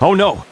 Oh no!